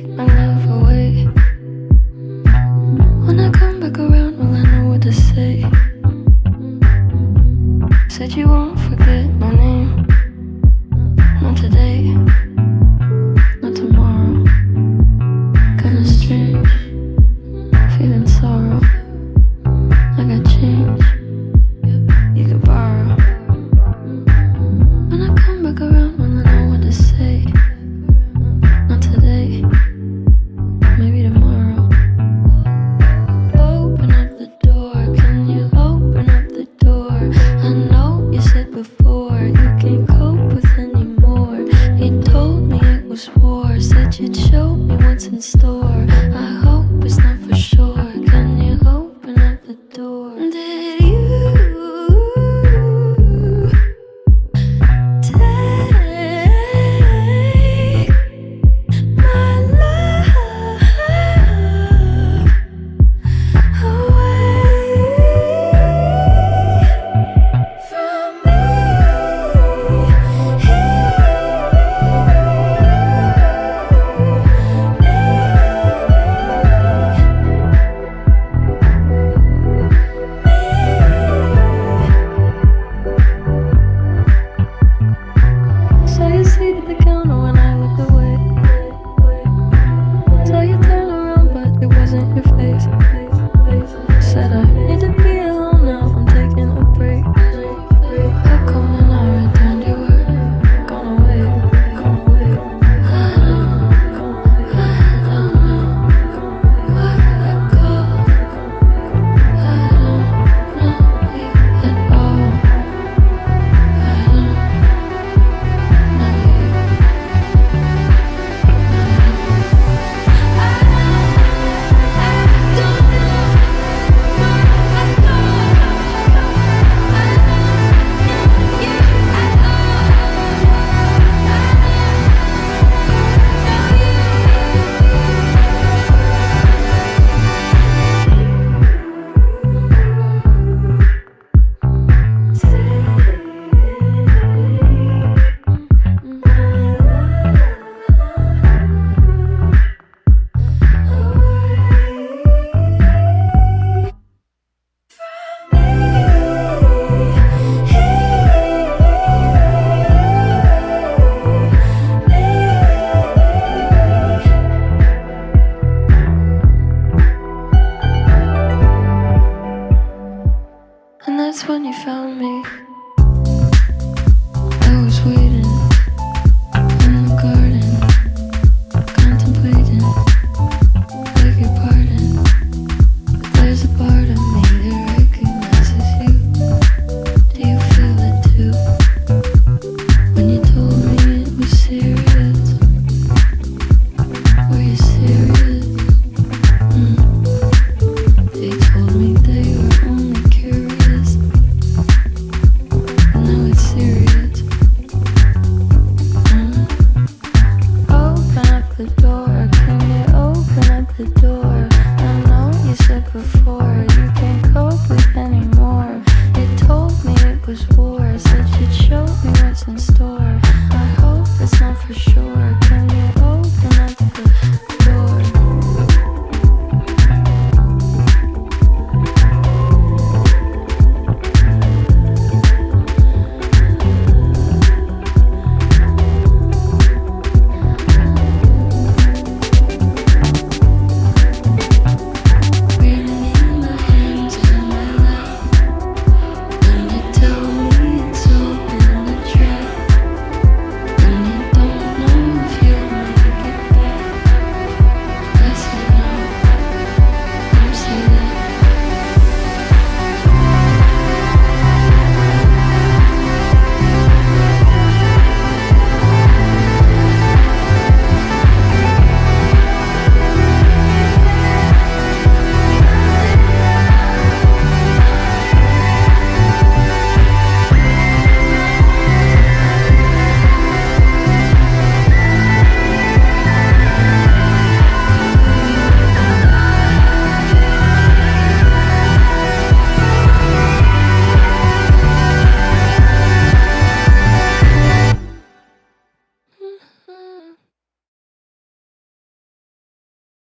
take my love away. When I come back around, I know what to say. Said you won't forget my. what's in store. I hope it's not for sure. Podcast. That's when you found me.